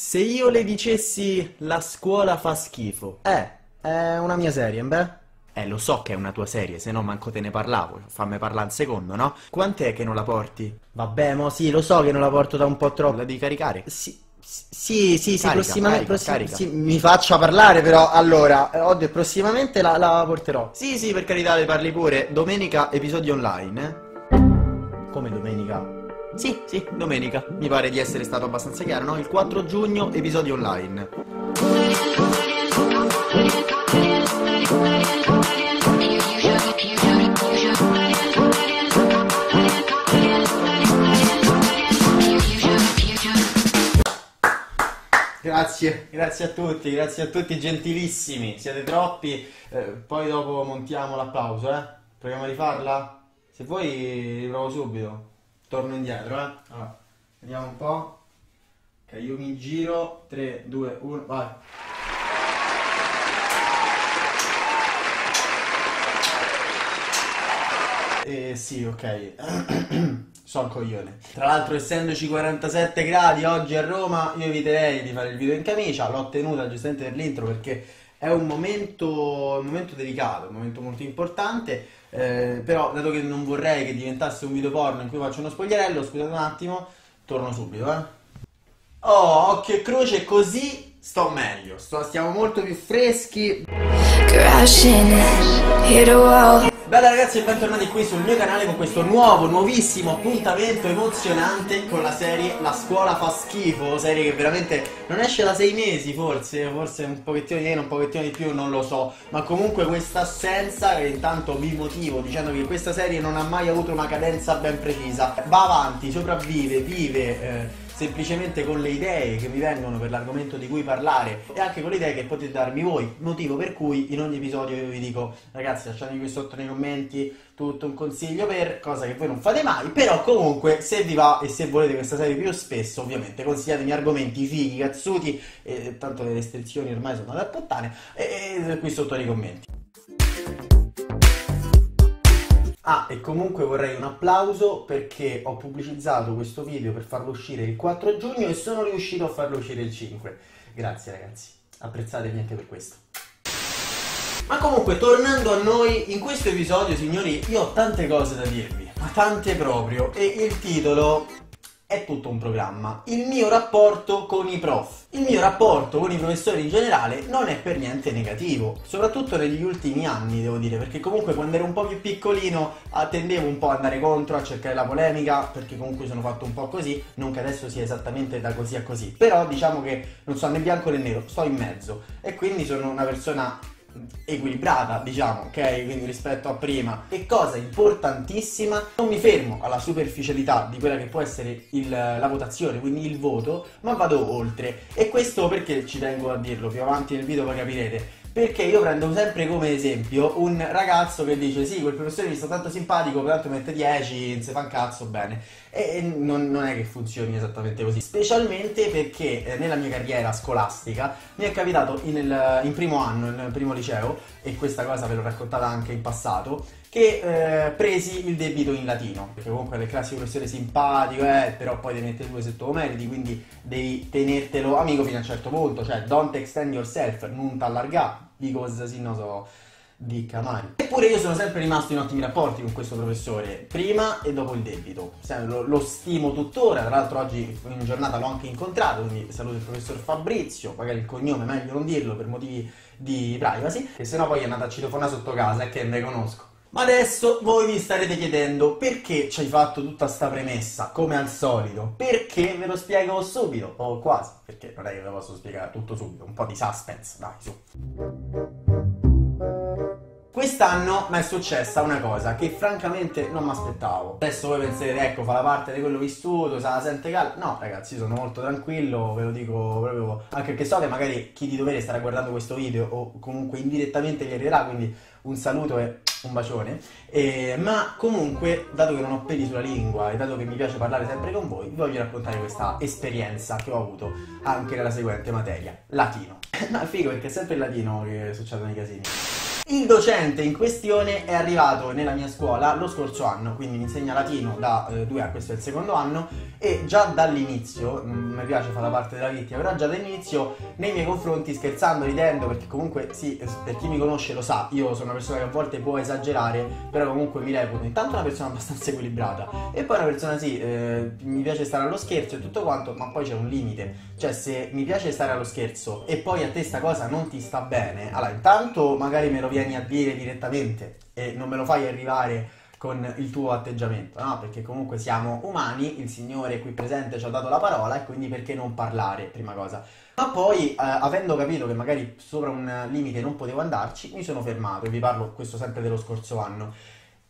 Se io le dicessi la scuola fa schifo. Eh, è una mia serie, beh. Eh, lo so che è una tua serie, se no manco te ne parlavo. Fammi parlare un secondo, no? Quant'è che non la porti? Vabbè, mo sì, lo so che non la porto da un po' troppo. La devi caricare? Sì, sì, sì, sì, Carica, prossimamente, carica, prossim- carica. sì, mi faccia parlare però, allora, eh, oddio, prossimamente la, la porterò. Sì, sì, per carità, le parli pure. Domenica, episodio online, eh? Come domenica? Sì, sì, domenica. Mi pare di essere stato abbastanza chiaro, no? Il 4 giugno, episodio online. Grazie, grazie a tutti, grazie a tutti, gentilissimi, siete troppi. Eh, poi dopo montiamo l'applauso, eh? Proviamo a rifarla? Se vuoi riprovo subito. Torno indietro, eh? Allora, vediamo un po'. Ok, io mi giro. 3, 2, 1, vai. Eh sì, ok. Sono un coglione. Tra l'altro, essendoci 47 gradi oggi a Roma, io eviterei di fare il video in camicia. L'ho tenuta giustamente per l'intro perché è un momento, un momento delicato, un momento molto importante. Eh, però, dato che non vorrei che diventasse un video porno in cui faccio uno spogliarello, scusate un attimo, torno subito, eh. Oh, occhio e croce, così sto meglio. Sto- stiamo molto più freschi. Crashing, hit a wall. Bella ragazzi e bentornati qui sul mio canale con questo nuovo, nuovissimo appuntamento emozionante con la serie La scuola fa schifo, serie che veramente non esce da sei mesi forse, forse un pochettino di meno, un pochettino di più, non lo so, ma comunque questa assenza, che intanto vi motivo dicendo che questa serie non ha mai avuto una cadenza ben precisa, va avanti, sopravvive, vive... eh, semplicemente con le idee che vi vengono per l'argomento di cui parlare e anche con le idee che potete darmi voi, motivo per cui in ogni episodio io vi dico ragazzi lasciatemi qui sotto nei commenti tutto un consiglio per cosa che voi non fate mai, però comunque se vi va e se volete questa serie più spesso ovviamente consigliatemi argomenti fighi, cazzuti, e tanto le restrizioni ormai sono da puttane e, e qui sotto nei commenti. Ah, e comunque vorrei un applauso perché ho pubblicizzato questo video per farlo uscire il 4 giugno e sono riuscito a farlo uscire il 5. Grazie ragazzi, apprezzatemi anche per questo. Ma comunque, tornando a noi, in questo episodio, signori, io ho tante cose da dirvi, ma tante proprio, e il titolo è tutto un programma. Il mio rapporto con i prof. Il mio rapporto con i professori in generale non è per niente negativo, soprattutto negli ultimi anni, devo dire, perché comunque quando ero un po' più piccolino ah, tendevo un po' ad andare contro, a cercare la polemica, perché comunque sono fatto un po' così, non che adesso sia esattamente da così a così, però diciamo che non so né bianco né nero, sto in mezzo e quindi sono una persona equilibrata, diciamo, ok? Quindi rispetto a prima. E cosa importantissima, non mi fermo alla superficialità di quella che può essere il- la votazione, quindi il voto, ma vado oltre. E questo perché ci tengo a dirlo, più avanti nel video poi capirete. Perché io prendo sempre come esempio un ragazzo che dice sì, quel professore mi sta tanto simpatico, peraltro mette 10, non si fa un cazzo, bene. E non, non è che funzioni esattamente così. Specialmente perché eh, nella mia carriera scolastica mi è capitato in, il- in primo anno, nel primo liceo, e questa cosa ve l'ho raccontata anche in passato, che eh, presi il debito in latino. Perché comunque è il classico professore simpatico, eh, però poi devi mettere due sottomeriti, quindi devi tenertelo amico fino a un certo punto. Cioè, don't extend yourself, non t'allargare, because sì, no so di Camari. Eppure io sono sempre rimasto in ottimi rapporti con questo professore, prima e dopo il debito. Se- Lo, lo stimo tuttora, tra l'altro oggi in giornata l'ho anche incontrato, quindi saluto il professor Fabrizio, magari il cognome meglio non dirlo per motivi di privacy, e se no poi è andata a citofonare sotto casa e che ne conosco. Ma adesso voi vi starete chiedendo perché ci hai fatto tutta sta premessa, come al solito. Perché ve lo spiego subito, o quasi, perché non è che ve lo posso spiegare tutto subito, un po' di suspense, dai, su. Quest'anno mi è successa una cosa che francamente non mi aspettavo. Adesso voi penserete, ecco, fa la parte di quello vissuto, se la sente calda. No, ragazzi, sono molto tranquillo, ve lo dico proprio. Anche perché so che magari chi di dovere starà guardando questo video o comunque indirettamente gli arriverà, quindi un saluto e un bacione. Eh, ma comunque, dato che non ho peli sulla lingua e dato che mi piace parlare sempre con voi, vi voglio raccontare questa esperienza che ho avuto anche nella seguente materia, latino. Ma figo perché è sempre il latino che succedono i casini. Il docente in questione è arrivato nella mia scuola lo scorso anno, quindi mi insegna latino da eh, due anni, questo è il secondo anno, e già dall'inizio, non mi piace fare parte della vittima, però già dall'inizio nei miei confronti, scherzando, ridendo, perché comunque sì, per chi mi conosce lo sa, io sono una persona che a volte può esagerare, però comunque mi reputo intanto una persona abbastanza equilibrata, e poi una persona sì, eh, mi piace stare allo scherzo e tutto quanto, ma poi c'è un limite, cioè se mi piace stare allo scherzo e poi a te sta cosa non ti sta bene, allora intanto magari me lo vieni a dire direttamente e non me lo fai arrivare con il tuo atteggiamento, no? Perché comunque siamo umani, il Signore qui presente ci ha dato la parola e quindi perché non parlare, prima cosa. Ma poi, eh, avendo capito che magari sopra un limite non potevo andarci, mi sono fermato e vi parlo questo sempre dello scorso anno.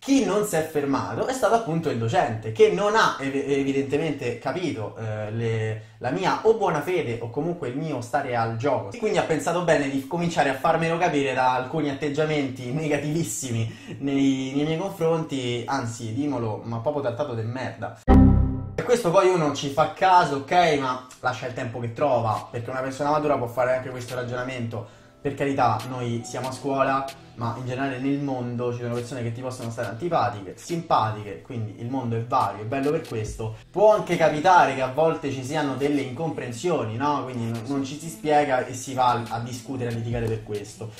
Chi non si è fermato è stato appunto il docente, che non ha ev- evidentemente capito eh, le- la mia o buona fede o comunque il mio stare al gioco. E quindi ha pensato bene di cominciare a farmelo capire da alcuni atteggiamenti negativissimi nei, nei miei confronti, anzi, dimolo, ma proprio trattato del merda. E questo poi uno ci fa caso, ok, ma lascia il tempo che trova, perché una persona matura può fare anche questo ragionamento. Per carità, noi siamo a scuola, ma in generale nel mondo ci sono persone che ti possono stare antipatiche, simpatiche, quindi il mondo è vario, è bello per questo. Può anche capitare che a volte ci siano delle incomprensioni, no? Quindi non, ci si spiega e si va a discutere, a litigare per questo.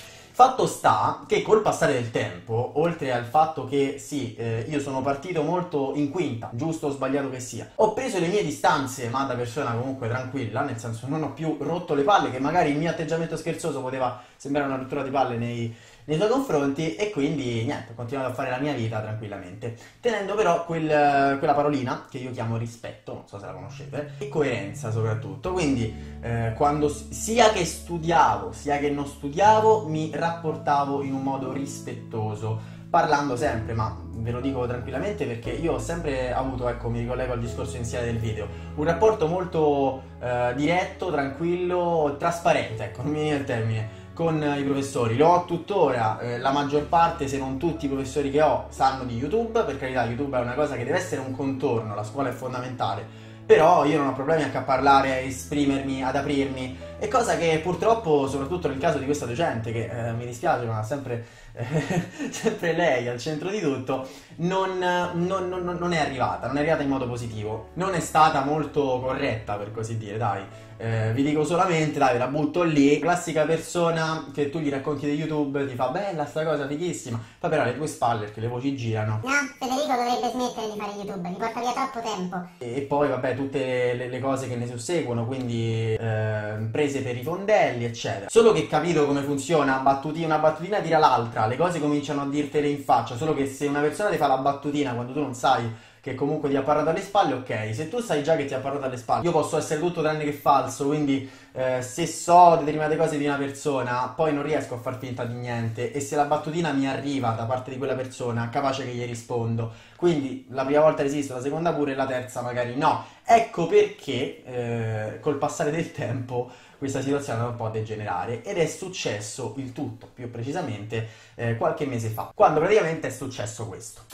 Fatto sta che col passare del tempo, oltre al fatto che sì, eh, io sono partito molto in quinta, giusto o sbagliato che sia, ho preso le mie distanze, ma da persona comunque tranquilla, nel senso non ho più rotto le palle, che magari il mio atteggiamento scherzoso poteva sembrare una rottura di palle nei, nei suoi confronti e quindi niente, ho a fare la mia vita tranquillamente, tenendo però quel- quella parolina che io chiamo rispetto, non so se la conoscete, e coerenza soprattutto, quindi eh, quando sia che studiavo sia che non studiavo mi rapportavo in un modo rispettoso, parlando sempre, ma ve lo dico tranquillamente perché io ho sempre avuto, ecco mi ricollego al discorso iniziale del video, un rapporto molto eh, diretto, tranquillo, trasparente, ecco, non mi viene il termine con i professori, lo ho tuttora, eh, la maggior parte se non tutti i professori che ho sanno di YouTube, per carità YouTube è una cosa che deve essere un contorno, la scuola è fondamentale, però io non ho problemi anche a parlare, a esprimermi, ad aprirmi, e cosa che purtroppo, soprattutto nel caso di questa docente, che eh, mi dispiace ma sempre, sempre lei al centro di tutto, non, non- non- non è arrivata, non è arrivata in modo positivo, non è stata molto corretta per così dire, dai. Eh, vi dico solamente, dai, la butto lì. Classica persona che tu gli racconti di YouTube ti fa bella sta cosa, fighissima. Poi però alle tue spalle, perché le voci girano. No, Federico dovrebbe smettere di fare YouTube, mi porta via troppo tempo. E poi, vabbè, tutte le, le cose che ne susseguono, quindi eh, prese per i fondelli, eccetera. Solo che capito come funziona, battutina, una battutina tira l'altra, le cose cominciano a dirtele in faccia. Solo che se una persona ti fa la battutina quando tu non sai che comunque ti ha parlato alle spalle, ok. Se tu sai già che ti ha parlato alle spalle, io posso essere tutto tranne che falso, quindi eh, se so determinate cose di una persona, poi non riesco a far finta di niente. E se la battutina mi arriva da parte di quella persona, capace che gli rispondo. Quindi la prima volta resisto, la seconda pure, la terza magari no. Ecco perché eh, col passare del tempo questa situazione un po' a degenerare ed è successo il tutto, più precisamente eh, qualche mese fa, quando praticamente è successo questo.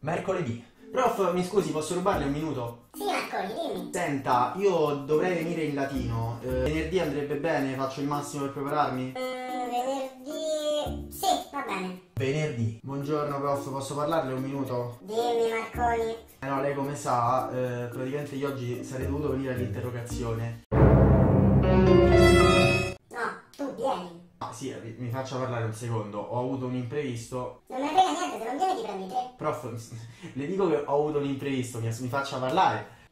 Mercoledì. Prof, mi scusi, posso rubarle un minuto? Sì, Marconi, dimmi. Senta, io dovrei venire in latino. Eh, venerdì andrebbe bene, faccio il massimo per prepararmi? Mm, Venerdì. Buongiorno, prof, posso parlarle un minuto? Dimmi, Marconi. Eh no, lei come sa, eh, praticamente io oggi sarei dovuto venire all'interrogazione. No, tu vieni. Ah, sì, mi- mi faccia parlare un secondo. Ho avuto un imprevisto. Non me ne frega niente, se non vieni ti prendi te. Prof, le dico che ho avuto un imprevisto, mi, mi faccia parlare.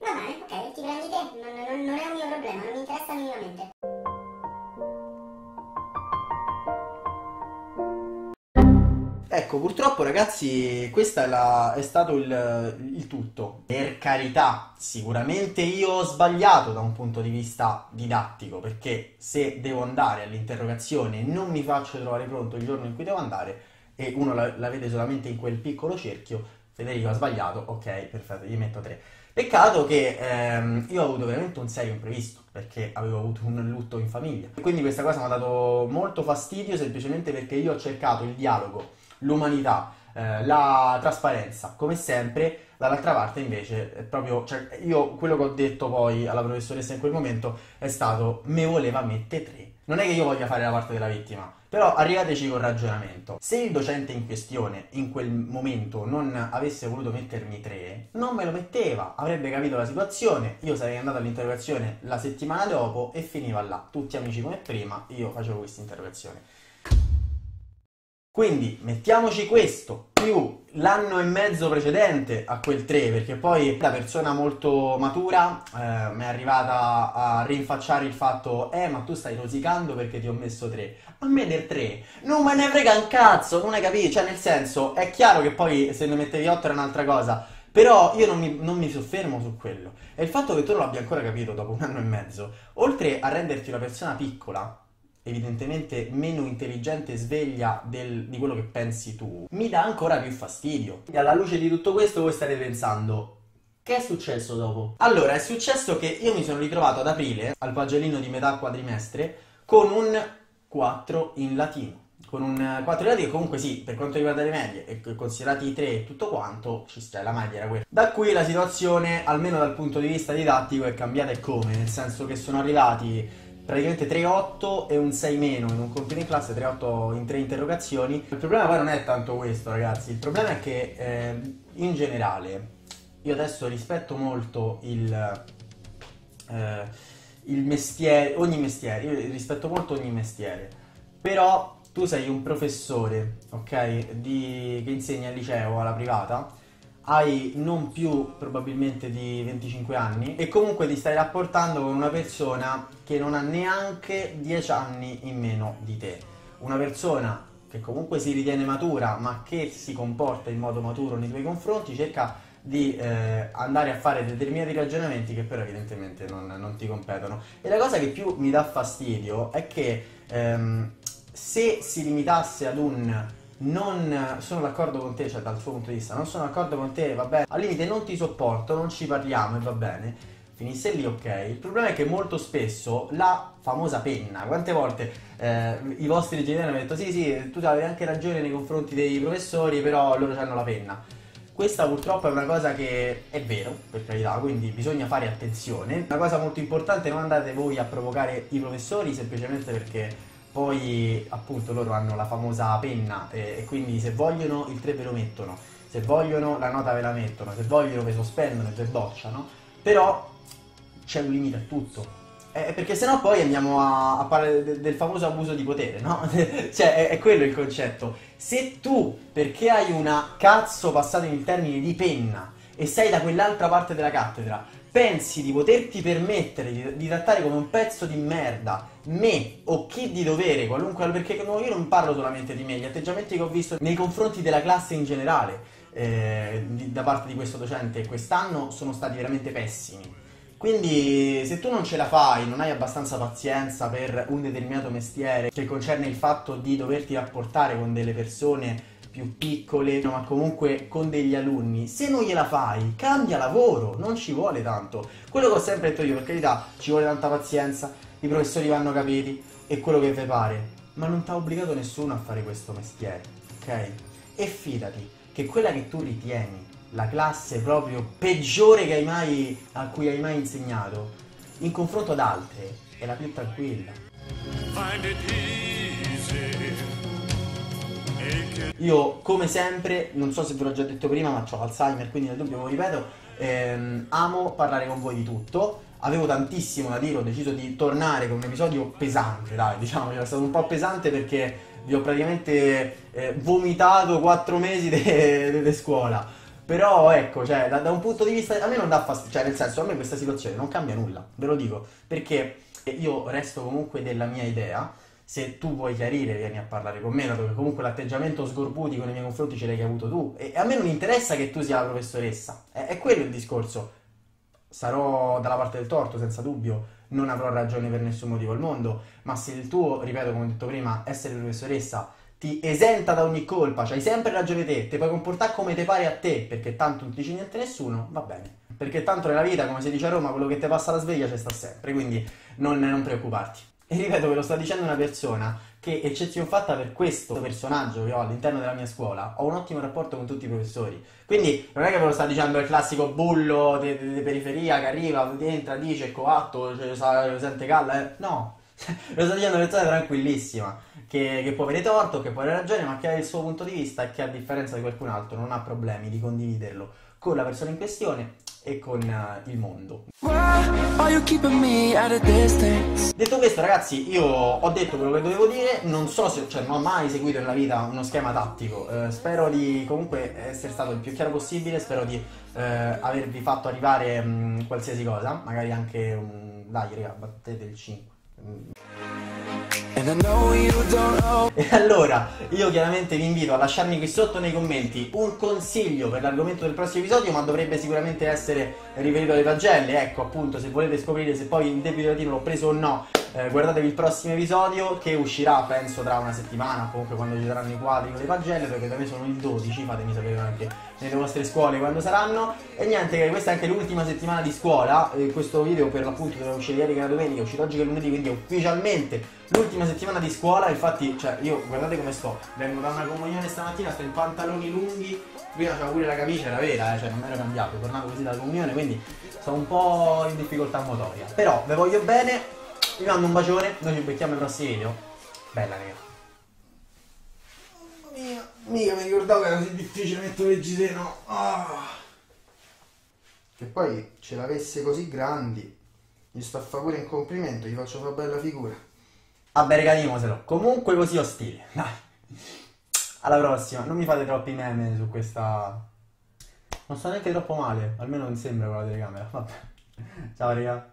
Ecco, purtroppo ragazzi, questo è, stato il, il tutto. Per carità, sicuramente io ho sbagliato da un punto di vista didattico, perché se devo andare all'interrogazione e non mi faccio trovare pronto il giorno in cui devo andare e uno la, la vede solamente in quel piccolo cerchio, Federico ha sbagliato, ok, perfetto, gli metto tre. Peccato che ehm, io ho avuto veramente un serio imprevisto, perché avevo avuto un lutto in famiglia. Quindi questa cosa mi ha dato molto fastidio semplicemente perché io ho cercato il dialogo l'umanità, eh, la trasparenza, come sempre, dall'altra parte invece proprio, cioè, io quello che ho detto poi alla professoressa in quel momento è stato me voleva mettere tre. Non è che io voglia fare la parte della vittima, però arrivateci con ragionamento. Se il docente in questione in quel momento non avesse voluto mettermi 3, non me lo metteva, avrebbe capito la situazione, io sarei andato all'interrogazione la settimana dopo e finiva là. Tutti amici come prima, io facevo questa interrogazione. Quindi mettiamoci questo più l'anno e mezzo precedente a quel 3, perché poi la persona molto matura eh, mi è arrivata a rinfacciare il fatto eh ma tu stai rosicando perché ti ho messo 3. A me del 3 non me ne frega un cazzo, non hai capito? Cioè nel senso è chiaro che poi se ne mettevi 8 era un'altra cosa, però io non mi, non mi soffermo su quello. E il fatto che tu non l'abbia ancora capito dopo un anno e mezzo, oltre a renderti una persona piccola, evidentemente meno intelligente e sveglia del- di quello che pensi tu, mi dà ancora più fastidio. E alla luce di tutto questo voi state pensando, che è successo dopo? Allora, è successo che io mi sono ritrovato ad aprile, al pagellino di metà quadrimestre, con un 4 in latino. Con un 4 in latino, comunque sì, per quanto riguarda le medie, e considerati i 3 e tutto quanto, ci sta, la media era quella. Da qui la situazione, almeno dal punto di vista didattico, è cambiata e come, nel senso che sono arrivati praticamente 3-8 e un 6 meno in un compito in classe, 3-8 in tre interrogazioni. Il problema poi non è tanto questo, ragazzi, il problema è che eh, in generale io adesso rispetto molto il, eh, il mestiere, ogni mestiere, io rispetto molto ogni mestiere, però tu sei un professore, ok, di, che insegna al liceo, alla privata, hai non più probabilmente di 25 anni e comunque ti stai rapportando con una persona che non ha neanche 10 anni in meno di te. Una persona che comunque si ritiene matura ma che si comporta in modo maturo nei tuoi confronti, cerca di eh, andare a fare determinati ragionamenti che però evidentemente non, non ti competono. E la cosa che più mi dà fastidio è che ehm, se si limitasse ad un non sono d'accordo con te, cioè dal suo punto di vista, non sono d'accordo con te, va bene, al limite non ti sopporto, non ci parliamo e va bene, finisse lì ok. Il problema è che molto spesso la famosa penna, quante volte eh, i vostri genitori hanno detto sì sì, tu avevi anche ragione nei confronti dei professori, però loro hanno la penna. Questa purtroppo è una cosa che è vero, per carità, quindi bisogna fare attenzione. Una cosa molto importante, non andate voi a provocare i professori semplicemente perché poi appunto loro hanno la famosa penna eh, e quindi se vogliono il 3 ve lo mettono, se vogliono la nota ve la mettono, se vogliono ve sospendono ve bocciano, però c'è un limite a tutto. Eh, perché sennò poi andiamo a, a parlare de- del famoso abuso di potere, no? cioè è, è quello il concetto. Se tu, perché hai una cazzo passato in termini di penna e sei da quell'altra parte della cattedra, pensi di poterti permettere di, di trattare come un pezzo di merda me o chi di dovere, qualunque perché no, io non parlo solamente di me, gli atteggiamenti che ho visto nei confronti della classe in generale eh, di, da parte di questo docente quest'anno sono stati veramente pessimi. Quindi se tu non ce la fai, non hai abbastanza pazienza per un determinato mestiere che concerne il fatto di doverti rapportare con delle persone più piccole, no, ma comunque con degli alunni, se non gliela fai, cambia lavoro, non ci vuole tanto. Quello che ho sempre detto io, per carità, ci vuole tanta pazienza, i professori vanno capiti e quello che vi pare, ma non ti ha obbligato nessuno a fare questo mestiere, ok? E fidati che quella che tu ritieni la classe proprio peggiore che hai mai, a cui hai mai insegnato, in confronto ad altre, è la più tranquilla. Find it easy. Io, come sempre, non so se ve l'ho già detto prima, ma ho Alzheimer, quindi nel dubbio lo ripeto, ehm, amo parlare con voi di tutto. Avevo tantissimo da dire, ho deciso di tornare con un episodio pesante, dai, diciamo, è stato un po' pesante perché vi ho praticamente eh, vomitato quattro mesi di scuola. Però ecco, cioè, da, da un punto di vista, a me non dà fastidio, cioè nel senso, a me questa situazione non cambia nulla, ve lo dico, perché io resto comunque della mia idea, se tu vuoi chiarire vieni a parlare con me, dato comunque l'atteggiamento sgorbutico nei miei confronti ce l'hai avuto tu, e a me non interessa che tu sia la professoressa, è, è quello il discorso, sarò dalla parte del torto senza dubbio, non avrò ragione per nessun motivo al mondo, ma se il tuo, ripeto come ho detto prima, essere professoressa ti esenta da ogni colpa, c'hai sempre ragione te, ti puoi comportare come ti pare a te, perché tanto non ti dice niente nessuno, va bene. Perché tanto nella vita, come si dice a Roma, quello che ti passa la sveglia c'è sta sempre, quindi non, non preoccuparti. E ripeto, ve lo sta dicendo una persona che, eccezione fatta per questo personaggio che ho all'interno della mia scuola, ho un ottimo rapporto con tutti i professori. Quindi non è che ve lo sta dicendo il classico bullo di periferia che arriva, entra, dice, coatto, cioè, sa- sente galla, eh. no. Lo sto dicendo una persona tranquillissima, che, che può avere torto, che può avere ragione, ma che ha il suo punto di vista e che a differenza di qualcun altro non ha problemi di condividerlo con la persona in questione e con eh, il mondo. Detto questo, ragazzi, io ho detto quello che dovevo dire. Non so se, cioè, non ho mai seguito nella vita uno schema tattico. Eh, spero di comunque essere stato il più chiaro possibile. Spero di eh, avervi fatto arrivare mh, qualsiasi cosa. Magari anche un. Dai, raga, battete il 5. E allora, io chiaramente vi invito a lasciarmi qui sotto nei commenti un consiglio per l'argomento del prossimo episodio, ma dovrebbe sicuramente essere riferito alle pagelle. Ecco, appunto, se volete scoprire se poi il debito latino l'ho preso o no, eh, guardatevi il prossimo episodio che uscirà, penso, tra una settimana, comunque quando ci saranno i quadri con le pagelle, perché da me sono il 12, fatemi sapere anche nelle vostre scuole quando saranno. E niente, questa è anche l'ultima settimana di scuola. Eh, questo video per l'appunto doveva uscire ieri che era domenica, è uscito oggi che è lunedì, quindi è ufficialmente l'ultima settimana di scuola. Infatti, cioè, io guardate come sto. Vengo da una comunione stamattina, sto in pantaloni lunghi. Prima c'avevo pure la camicia, era vera, eh, cioè non mi ero cambiato, tornato così dalla comunione, quindi sono un po' in difficoltà motoria. Però ve voglio bene, vi mando un bacione, noi ci becchiamo ai prossimi video. Bella raga. Mamma mia, mica mi ricordavo che era così difficile mettere il giseno. Ah. Che poi ce l'avesse così grandi, gli sto a fare pure un complimento, gli faccio una bella figura. Vabbè regalimoselo, comunque così ho stile, dai. Alla prossima, non mi fate troppi meme su questa... Non sto neanche troppo male, almeno non sembra con la telecamera, vabbè. Ciao raga.